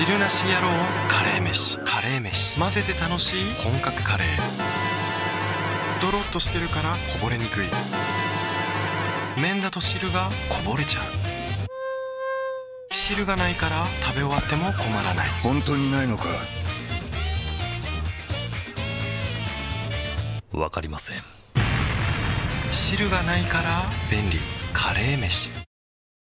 汁なし野郎カレー飯。カレー飯。混ぜて楽しい？本格カレー。ドロッとしてるからこぼれにくい。麺だと汁がこぼれちゃう。汁がないから食べ終わっても困らない。本当にないのか？わかりません。汁がないから便利。カレー飯。